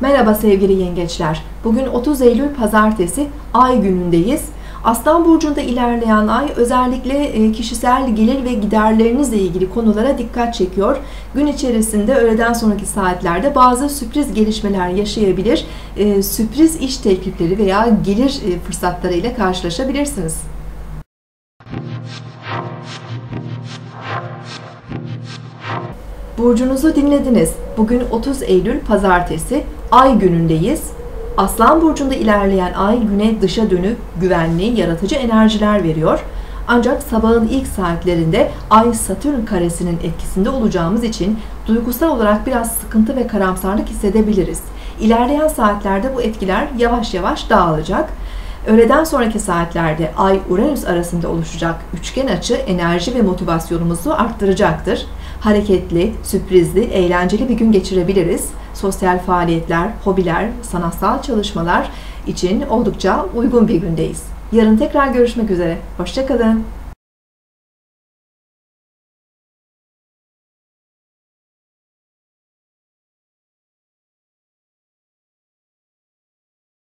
Merhaba sevgili yengeçler. Bugün 30 Eylül Pazartesi Ay günündeyiz. Aslan burcunda ilerleyen ay özellikle e, kişisel gelir ve giderlerinizle ilgili konulara dikkat çekiyor. Gün içerisinde öğleden sonraki saatlerde bazı sürpriz gelişmeler yaşayabilir. E, sürpriz iş teklifleri veya gelir e, fırsatları ile karşılaşabilirsiniz. Burcunuzu dinlediniz. Bugün 30 Eylül Pazartesi Ay günündeyiz. Aslan burcunda ilerleyen ay güne dışa dönük, güvenli, yaratıcı enerjiler veriyor. Ancak sabahın ilk saatlerinde Ay Satürn karesinin etkisinde olacağımız için duygusal olarak biraz sıkıntı ve karamsarlık hissedebiliriz. İlerleyen saatlerde bu etkiler yavaş yavaş dağılacak. Öğleden sonraki saatlerde Ay-Uranüs arasında oluşacak üçgen açı enerji ve motivasyonumuzu arttıracaktır. Hareketli, sürprizli, eğlenceli bir gün geçirebiliriz. Sosyal faaliyetler, hobiler, sanatsal çalışmalar için oldukça uygun bir gündeyiz. Yarın tekrar görüşmek üzere. Hoşçakalın.